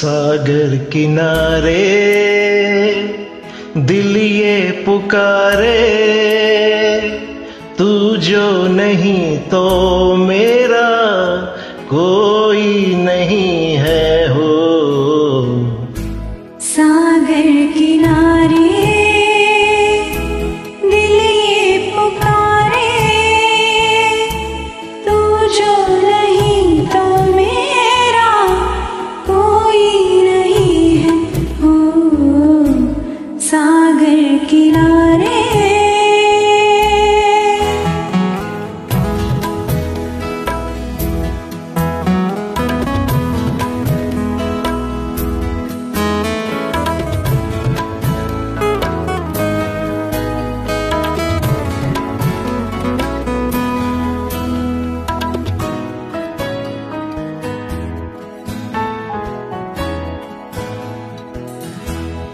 सागर किनारे दिल ये पुकारे तू जो नहीं तो मेरा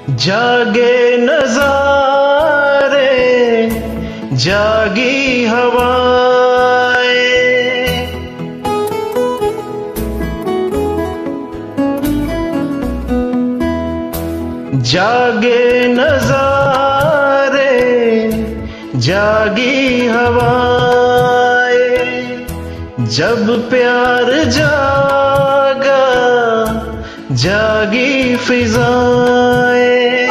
जागे नजारे जागी हवाएँ। जागे नजारे जागी हवाएँ। जब प्यार जागा जागी फिजाएँ।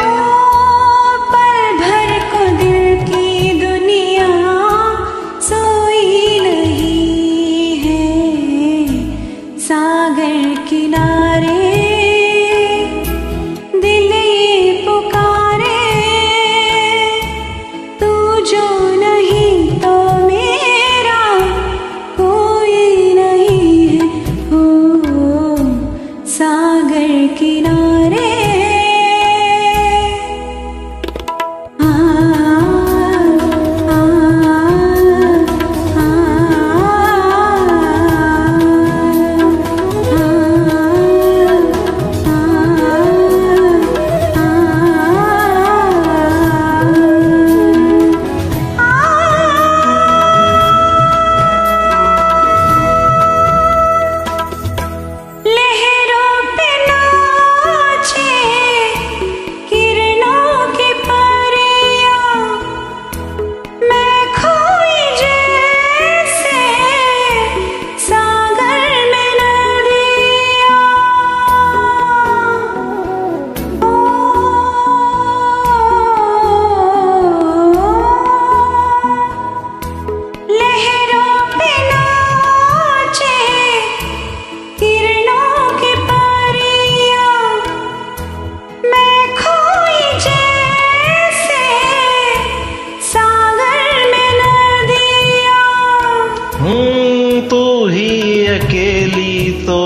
अकेली तो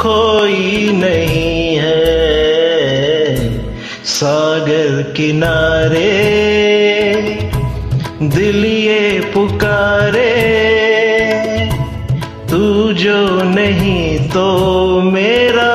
कोई नहीं है। सागर किनारे दिल ये पुकारे, तू जो नहीं तो मेरा